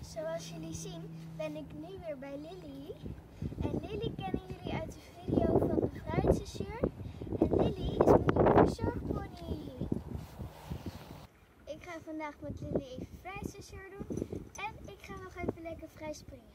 Zoals jullie zien ben ik nu weer bij Lily. En Lily kennen jullie uit de video van de fruitsesseur. En Lily is mijn nieuwe verzorgpony. Ik ga vandaag met Lily even fruitsesseur doen. En ik ga nog even lekker vrij springen.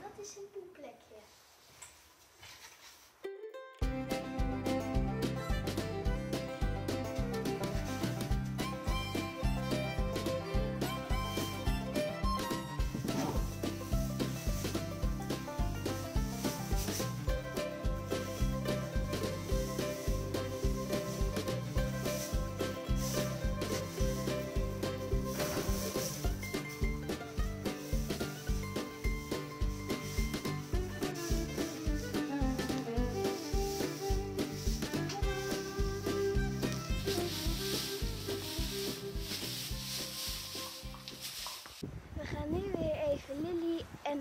dat is een poeplekje.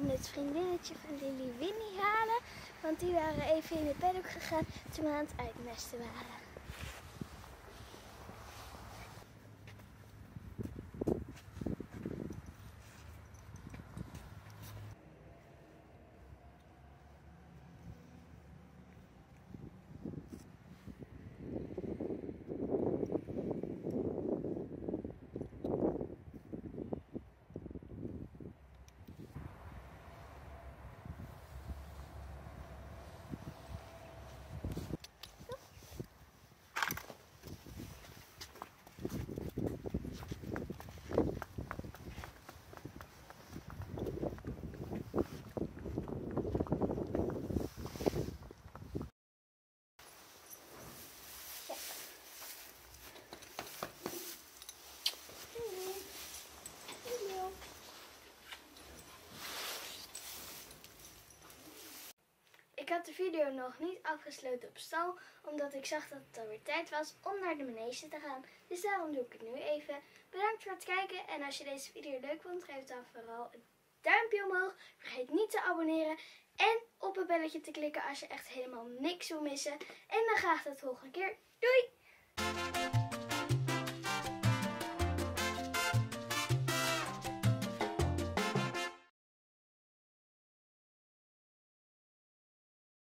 Ging het vriendinnetje van Lily Winnie halen. Want die waren even in de paddock gegaan toen we aan het uitmesten waren. Ik had de video nog niet afgesloten op stal, omdat ik zag dat het alweer tijd was om naar de manege te gaan. Dus daarom doe ik het nu even. Bedankt voor het kijken en als je deze video leuk vond, geef dan vooral een duimpje omhoog. Vergeet niet te abonneren en op het belletje te klikken als je echt helemaal niks wil missen. En dan graag tot de volgende keer. Doei!